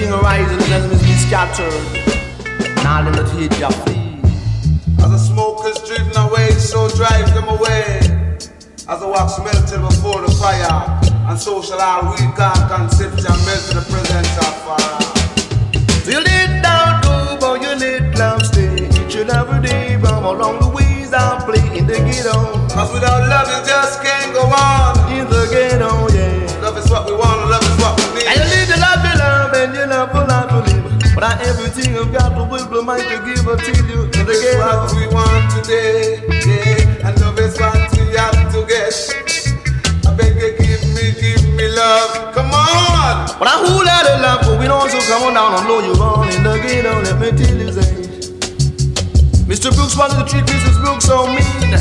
king arises and enemies be scattered. Now let the hate ya flee. As the smoke is driven away, so drive them away. As the wax melted before the fire, and so shall our weak conception melt in the to might to give to you in the is what we want today, yeah. And love is what we have to get. I beg you, give me, give me love. Come on! But I who let it love, but we don't so come on down and know you on in the ghetto. Let me tell you, say. Mr. Brooks, of the three pieces Brooks so mean.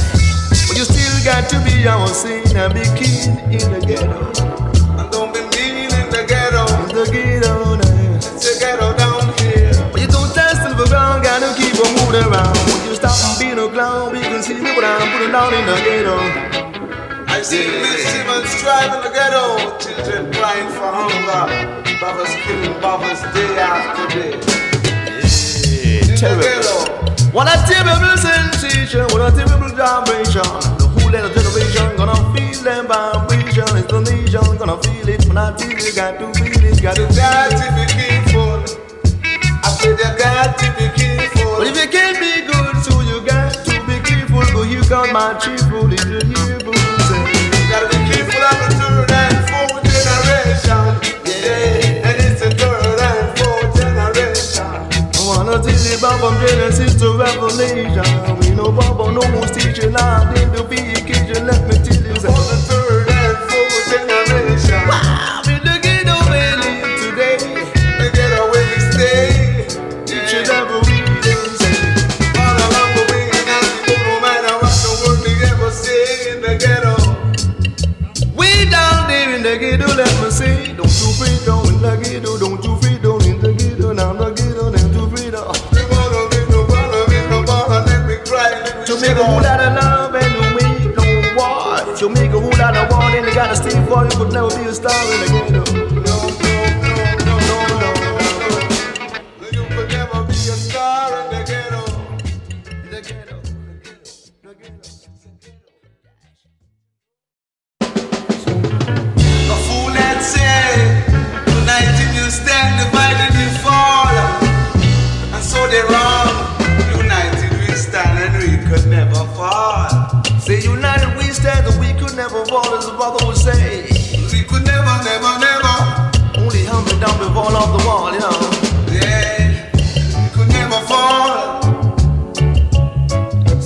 But you still got to be on scene and be keen in the ghetto. Moving around. When you stop and being a clown, we can see me what I'm putting down in the ghetto. I see mischief and strife in the ghetto. Children crying for hunger. Brothers killing brothers day after day. In the ghetto. What a terrible sensation, what a terrible vibration. The whole little generation gonna feel that vibration. It's the nation gonna feel it when I feel it. Got to feel it, got to feel it. Comes my hear boo say. Gotta be careful of the third and fourth generation. Yeah, and it's the third and fourth generation. I wanna tell you about from Genesis to Revelation. We know Baba knows teaching out in the vacation. Let me tell you could never be a star in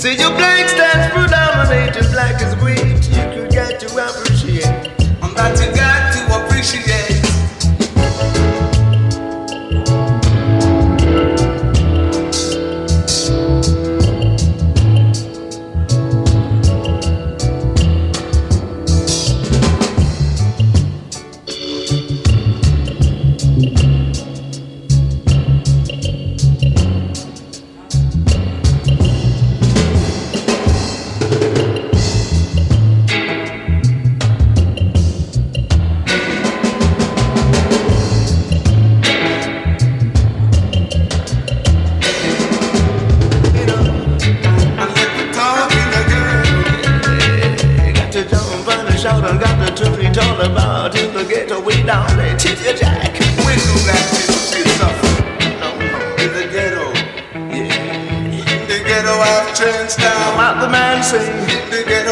See your black stands predominate and black is great. The man ghetto